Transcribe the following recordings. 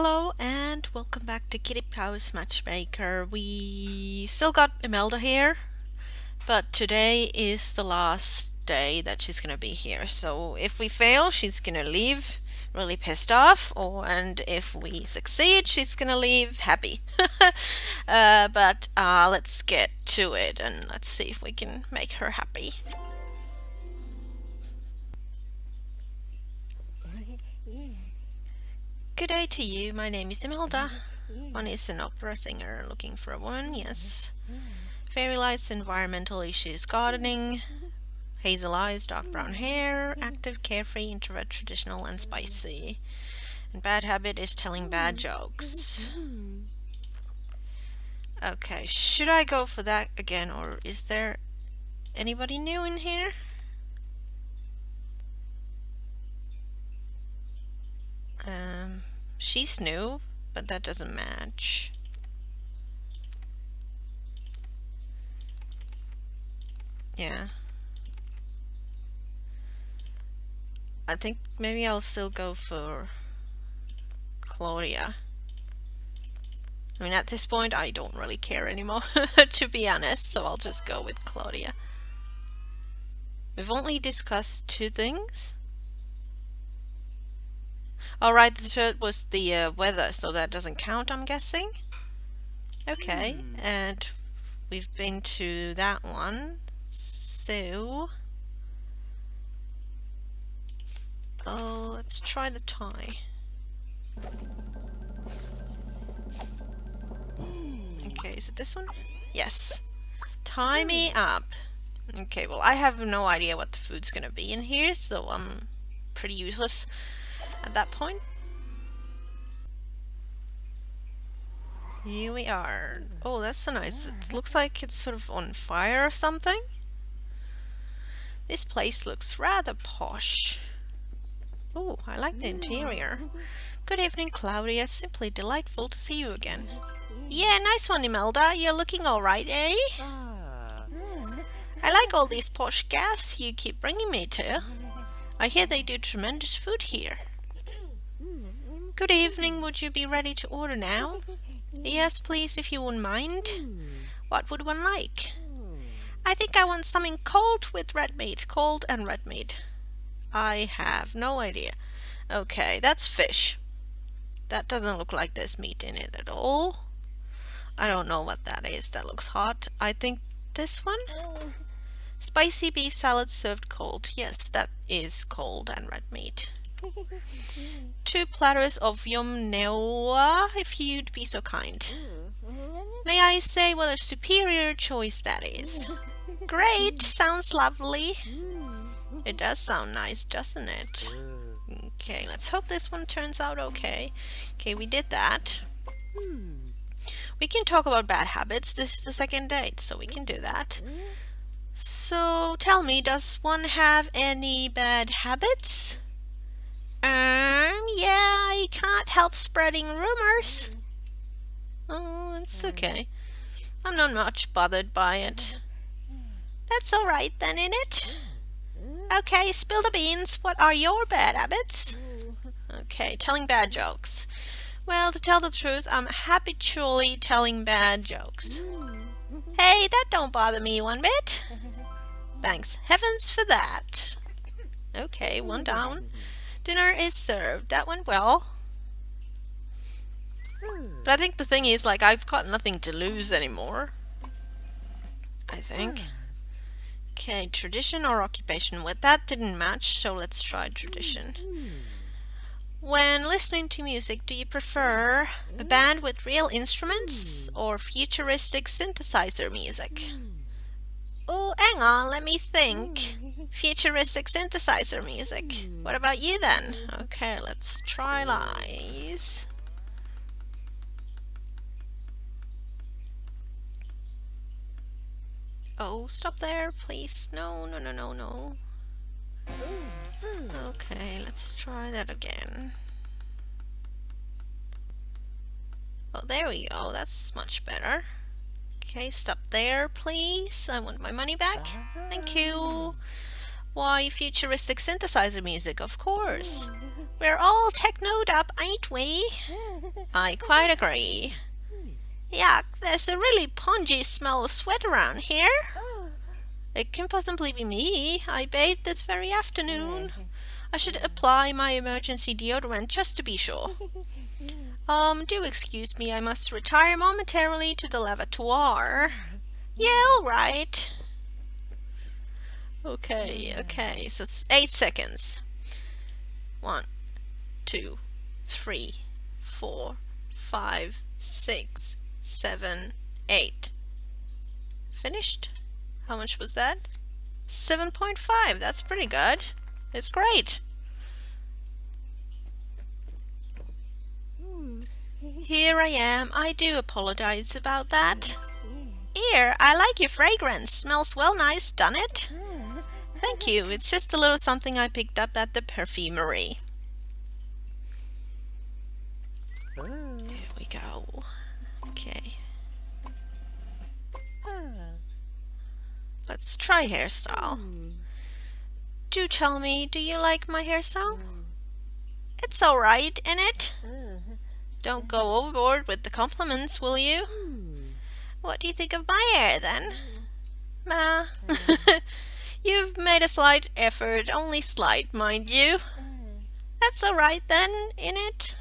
Hello and welcome back to Kitty Powers Matchmaker. We still got Imelda here, but today is the last day that she's gonna be here. So if we fail, she's gonna leave really pissed off, or and if we succeed, she's gonna leave happy. uh, but uh, let's get to it and let's see if we can make her happy. Good day to you. My name is Imelda. One is an opera singer looking for a woman, yes. Fairy lights, environmental issues, gardening, hazel eyes, dark brown hair, active, carefree, introvert, traditional, and spicy. And bad habit is telling bad jokes. Okay, should I go for that again, or is there anybody new in here? Um, she's new, but that doesn't match. Yeah. I think maybe I'll still go for Claudia. I mean, at this point, I don't really care anymore, to be honest, so I'll just go with Claudia. We've only discussed two things. Alright, the third was the uh, weather, so that doesn't count, I'm guessing. Okay, mm. and we've been to that one. So... Oh, let's try the tie. Okay, is it this one? Yes. Tie me up. Okay, well I have no idea what the food's gonna be in here, so I'm pretty useless at that point. Here we are. Oh, that's so nice. It looks like it's sort of on fire or something. This place looks rather posh. Oh, I like the interior. Good evening, Claudia. Simply delightful to see you again. Yeah, nice one, Imelda. You're looking alright, eh? I like all these posh gaffs you keep bringing me to. I hear they do tremendous food here. Good evening, would you be ready to order now? Yes, please, if you wouldn't mind. What would one like? I think I want something cold with red meat. Cold and red meat. I have no idea. Okay, that's fish. That doesn't look like there's meat in it at all. I don't know what that is. That looks hot. I think this one? Spicy beef salad served cold. Yes, that is cold and red meat. Two platters of yum newa, if you'd be so kind. Mm-hmm. May I say what a superior choice that is? Great! Sounds lovely. Mm-hmm. It does sound nice, doesn't it? Okay, let's hope this one turns out okay. Okay, we did that. Hmm. We can talk about bad habits. This is the second date, so we can do that. Mm-hmm. So, tell me, does one have any bad habits? Help spreading rumors. Mm. Oh, it's mm. okay. I'm not much bothered by it. That's alright then, innit? Mm. Okay, spill the beans. What are your bad habits? Okay, telling bad jokes. Well, to tell the truth, I'm habitually telling bad jokes. Hey, that don't bother me one bit. Thanks heavens for that. Okay, one down. Dinner is served. That went well. But I think the thing is, like, I've got nothing to lose anymore. I think. Hmm. Okay, tradition or occupation? Well, that didn't match, so let's try tradition. Hmm. When listening to music, do you prefer a hmm. band with real instruments or futuristic synthesizer music? Oh, hang on, let me think futuristic synthesizer music. What about you then? Okay, let's try lies. Oh, stop there, please. No, no, no, no, no. Okay, let's try that again. Oh, there we go. That's much better. Okay, stop there, please. I want my money back. Thank you. Why, futuristic synthesizer music, of course. We're all technoed up, ain't we? I quite agree. Yuck, there's a really pungy smell of sweat around here. It can possibly be me. I bathed this very afternoon. I should apply my emergency deodorant just to be sure. Um, do excuse me, I must retire momentarily to the lavatory. Yeah, alright. Okay, okay, so eight seconds. One, two, three, four, five, six, seven, eight. Finished? How much was that? 7.5, that's pretty good. It's great. Here I am. I do apologize about that. Here, I like your fragrance. Smells well nice, done it? Thank you. It's just a little something I picked up at the perfumery. Here we go. Okay. Let's try hairstyle. Do tell me, do you like my hairstyle? It's alright, in it? Don't go overboard with the compliments, will you? What do you think of my hair, then? Ma, you've made a slight effort, only slight, mind you. That's alright then, in it?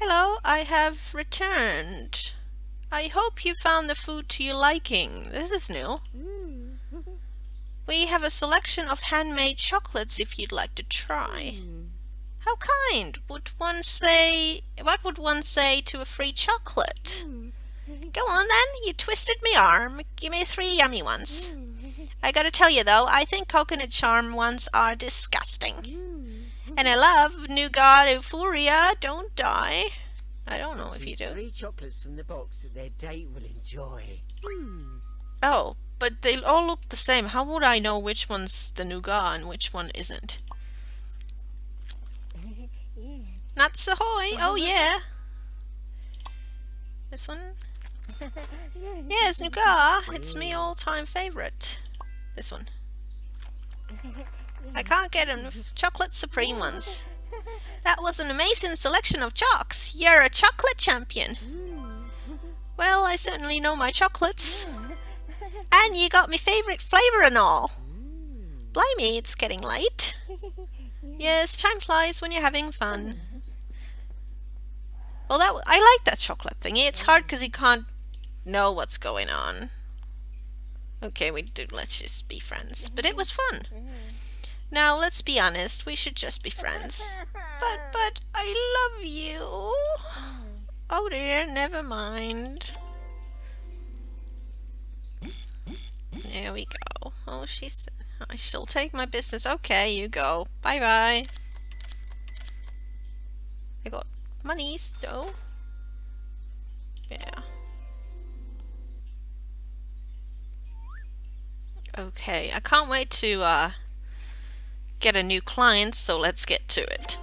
Hello, I have returned. I hope you found the food to your liking. This is new. Mm. We have a selection of handmade chocolates if you'd like to try. Mm. How kind! Would one say... What would one say to a free chocolate? Mm. Go on then, you twisted me arm. Give me three yummy ones. I gotta tell you though, I think coconut charm ones are disgusting. And I love nougat euphoria, don't I? I don't know if you do. Three chocolates from the box that their date will enjoy. Hmm. Oh, but they all look the same. How would I know which one's the nougat and which one isn't? Nuts ahoy! Oh yeah! This one? Yes, nougat! It's me all-time favorite. This one. I can't get enough chocolate supreme ones. That was an amazing selection of chocks. You're a chocolate champion. Mm. Well, I certainly know my chocolates. And you got me favourite flavour and all. Mm. Blimey, it's getting late. Yes, time flies when you're having fun. Mm-hmm. Well, that I like that chocolate thingy. It's hard mm. because you can't know what's going on. Okay, we do. Let's just be friends. But it was fun. Mm-hmm. Now, let's be honest. We should just be friends. But, but, I love you. Oh dear, never mind. There we go. Oh, she's... I shall take my business. Okay, you go. Bye-bye. I got money, still. Yeah. Okay, I can't wait to, uh, get a new client, so let's get to it.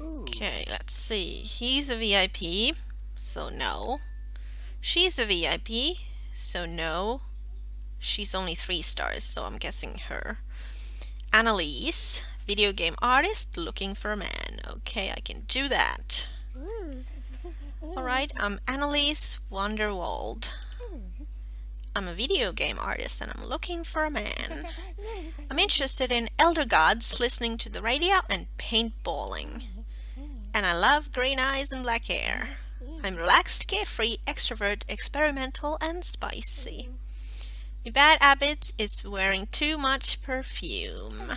Okay, let's see. He's a VIP, so no. She's a VIP, so no. She's only three stars, so I'm guessing her. Annalise, video game artist looking for a man. Okay, I can do that. Alright, I'm Annalise Wonderwald. I'm a video game artist and I'm looking for a man. I'm interested in Elder Gods, listening to the radio, and paintballing. And I love green eyes and black hair. I'm relaxed, carefree, extrovert, experimental, and spicy. My bad habit is wearing too much perfume.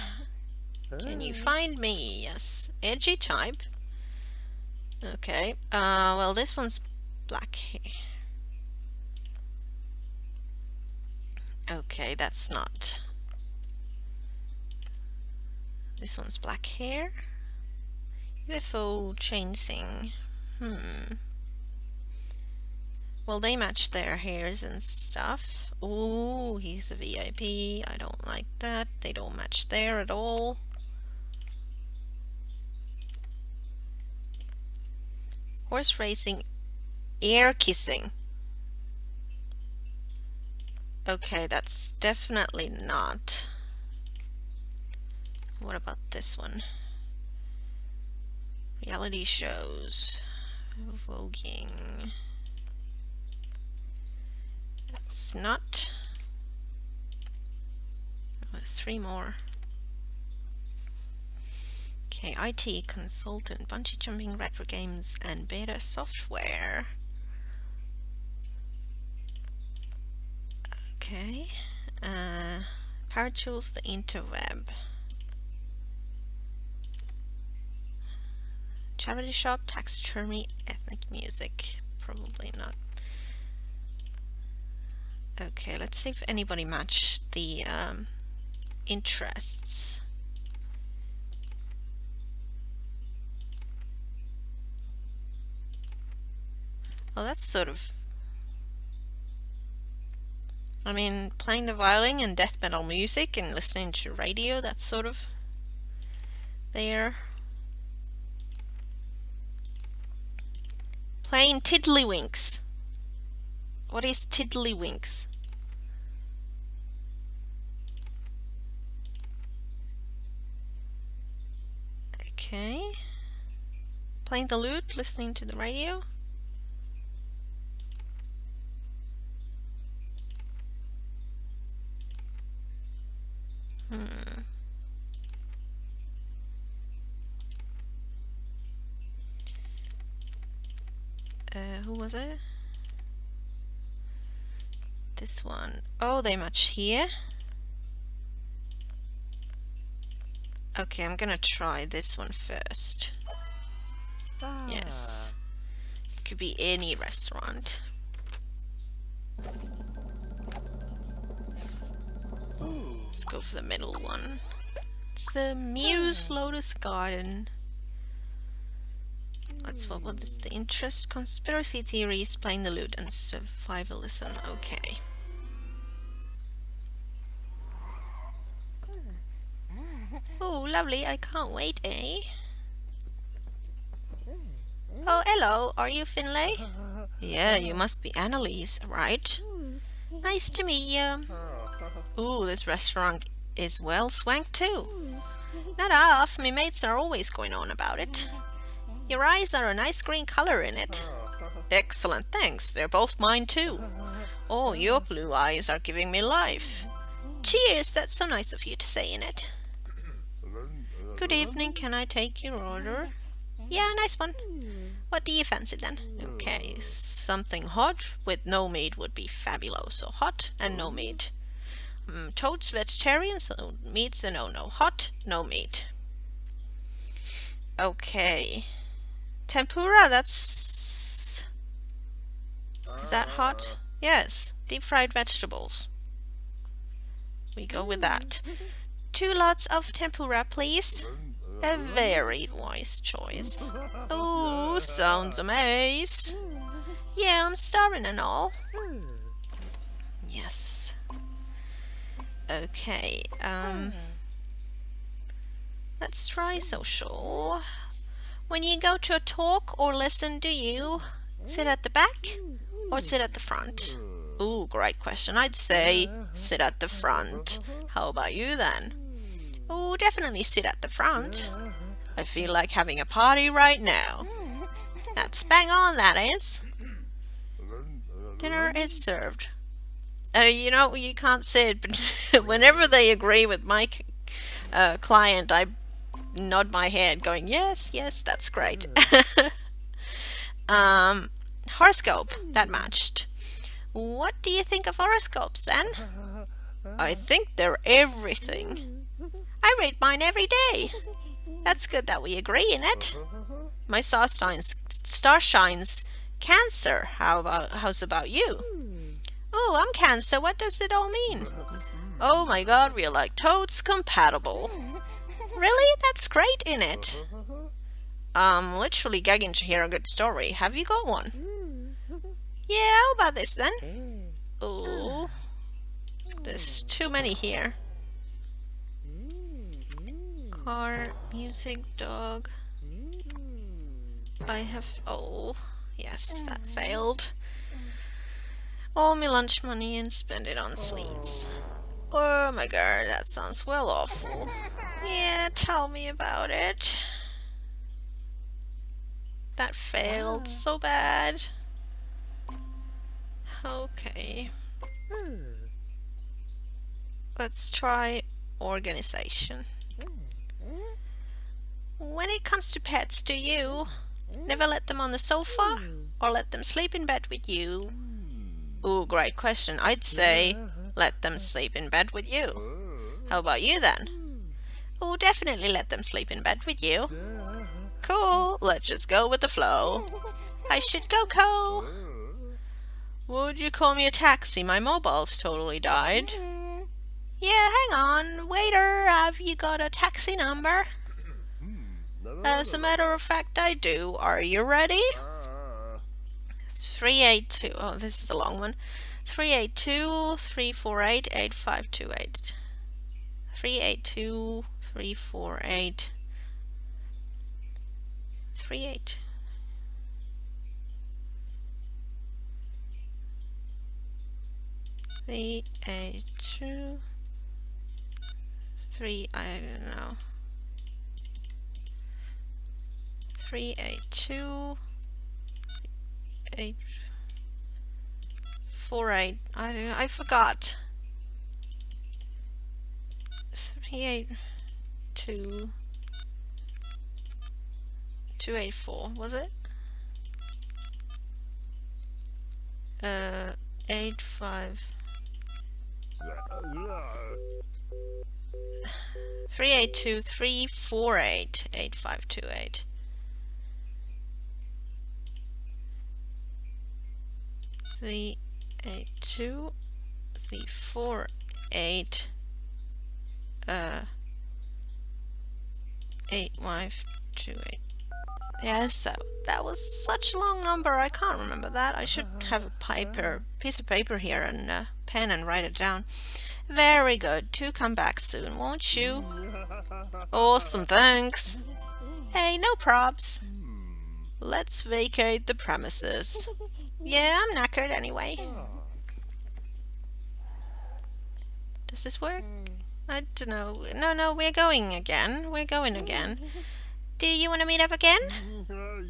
Can you find me? Yes. Edgy type. Okay. Uh, well, this one's black hair. Okay, that's not. This one's black hair. UFO chain thing. Hmm. Well, they match their hairs and stuff. Ooh, he's a VIP. I don't like that. They don't match there at all. Horse racing, air kissing. Okay, that's definitely not. What about this one? Reality shows. Voguing. That's not. Oh, there's three more. Okay, IT consultant, bungee jumping, retro games, and beta software. Okay, uh, Paratools, the interweb. Charity shop, taxidermy, ethnic music. Probably not. Okay, let's see if anybody matched the um, interests. Well, that's sort of... I mean, playing the violin and death metal music and listening to radio, that's sort of there. Playing Tiddlywinks. What is Tiddlywinks? Okay. Playing the lute, listening to the radio. Hmm. Uh, who was it? This one. Oh, they match here. Okay, I'm gonna try this one first. Ah. Yes. Could be any restaurant. Go for the middle one. It's the Muse Lotus Garden. That's what was the interest? Conspiracy theories, playing the lute, and survivalism. Okay. Oh, lovely. I can't wait, eh? Oh, hello. Are you Finlay? Yeah, you must be Annalise, right? Nice to meet you. Ooh, this restaurant is well swanked too. Not off. My mates are always going on about it. Your eyes are a nice green color in it. Excellent, thanks. They're both mine too. Oh, your blue eyes are giving me life. Cheers, that's so nice of you to say in it. Good evening, can I take your order? Yeah, nice one. What do you fancy then? Okay, something hot with no meat would be fabulous. So hot and no meat. Mm, Toad's vegetarian, so meat's a no-no. Hot, no meat. Okay. Tempura, that's... Is that hot? Yes. Deep fried vegetables. We go with that. Two lots of tempura, please. A very wise choice. Oh, sounds amazing. Yeah, I'm starving and all. Yes. Okay, um... Hmm. Let's try social. When you go to a talk or listen, do you sit at the back or sit at the front? Hmm. Ooh, great question. I'd say sit at the front. Uh-huh. How about you then? Oh, definitely sit at the front. Uh-huh. I feel like having a party right now. That's bang on, that is. Dinner is served. Uh, you know, you can't say it, but whenever they agree with my uh, client, I nod my head going, yes, yes, that's great. um, horoscope, that matched. What do you think of horoscopes then? I think they're everything. I read mine every day. That's good that we agree in it. My star shines, star shines Cancer. How about how's about you? Oh, I'm Cancer. What does it all mean? Oh my god, we're like toads compatible. Really? That's great in it. I'm literally gagging to hear a good story. Have you got one? Yeah, how about this then? Oh, there's too many here. Car, music, dog. I have... Oh, yes, that failed. All my lunch money and spend it on sweets. Oh my god, that sounds well awful. Yeah, tell me about it. That failed so bad. Okay. Hmm. Let's try organization. Mm-hmm. When it comes to pets, do you mm-hmm. never let them on the sofa mm. or let them sleep in bed with you? Ooh, great question. I'd say let them sleep in bed with you. How about you then? Oh, definitely let them sleep in bed with you. Cool, let's just go with the flow. I should go, Co. Hmm. Would you call me a taxi? My mobile's totally died. Hmm. Yeah, hang on. Waiter, have you got a taxi number? As a matter of fact, I do. Are you ready? Uh, 382. Oh, this is a long one. 382 348 8528. 382 348 38. Three eight two three I don't know three eight two eight four eight. I don't know, I forgot. Three eight two two eight four was it? Uh eight five. Three eight two three four eight. Eight five two eight three eight two three four eight uh eight five two eight. Yes that that was such a long number I can't remember that. I should have a paper piece of paper here and a pen and write it down. Very good. To come back soon won't you? Awesome thanks. Hey no probs let's vacate the premises yeah, I'm knackered anyway. Does this work? I don't know. No, no, we're going again. We're going again. Do you want to meet up again?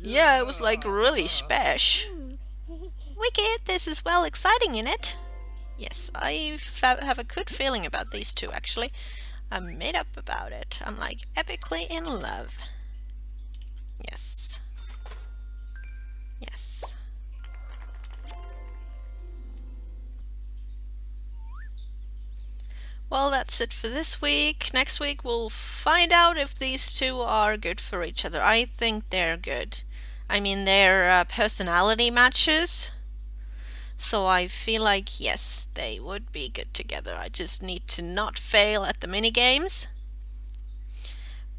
Yeah, it was like really spesh. Wicked, this is well exciting in it. Yes, I have a good feeling about these two actually. I'm made up about it. I'm like epically in love. Yes. Yes. Well, that's it for this week. Next week we'll find out if these two are good for each other. I think they're good. I mean, they're uh, personality matches. So I feel like, yes, they would be good together. I just need to not fail at the mini games.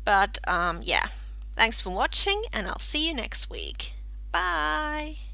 But, um, yeah. Thanks for watching, and I'll see you next week. Bye!